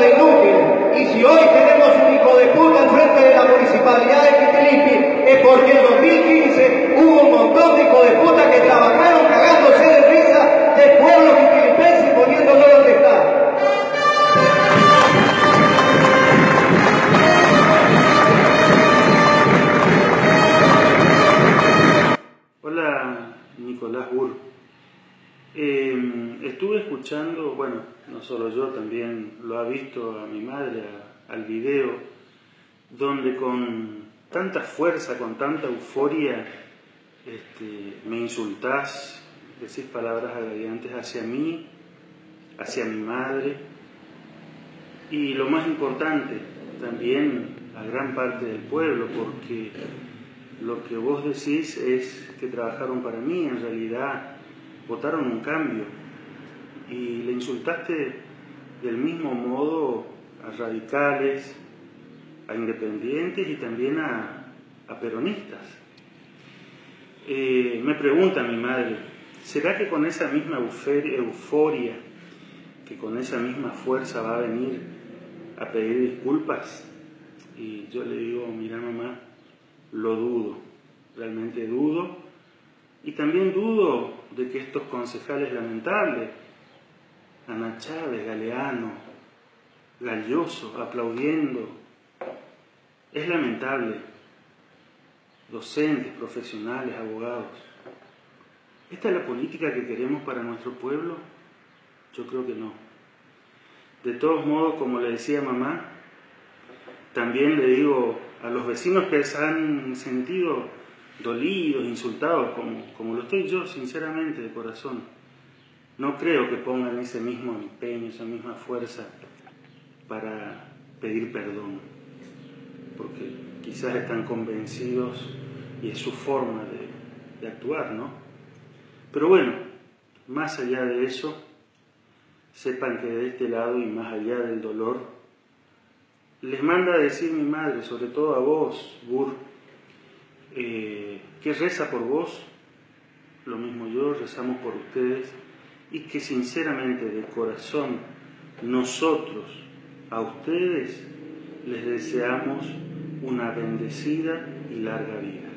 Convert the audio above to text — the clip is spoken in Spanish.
de inútil. Y si hoy tenemos un hijo de puta al frente de la municipalidad de Nicolás Burr. Eh, estuve escuchando, bueno, no solo yo, también lo ha visto a mi madre, al video, donde con tanta fuerza, con tanta euforia, este, me insultás, decís palabras agraviantes hacia mí, hacia mi madre, y lo más importante, también a gran parte del pueblo, porque lo que vos decís es que trabajaron para mí, en realidad votaron un cambio y le insultaste del mismo modo a radicales, a independientes y también a, peronistas. Eh, me pregunta mi madre, ¿será que con esa misma euforia, que con esa misma fuerza va a venir a pedir disculpas? Y yo le digo, mira mamá, lo dudo, realmente dudo. Y también dudo que estos concejales lamentables, Ana Chávez, Galeano, Galloso, aplaudiendo, es lamentable, docentes, profesionales, abogados. ¿Esta es la política que queremos para nuestro pueblo? Yo creo que no. De todos modos, como le decía mamá, también le digo a los vecinos que se han sentido dolidos, insultados, como, como lo estoy yo, sinceramente, de corazón, no creo que pongan ese mismo empeño, esa misma fuerza para pedir perdón, porque quizás están convencidos y es su forma de, de actuar, ¿no? Pero bueno, más allá de eso, sepan que de este lado y más allá del dolor, les manda a decir mi madre, sobre todo a vos, Bur, eh, que reza por vos, lo mismo yo, rezamos por ustedes, y que sinceramente de corazón nosotros a ustedes les deseamos una bendecida y larga vida.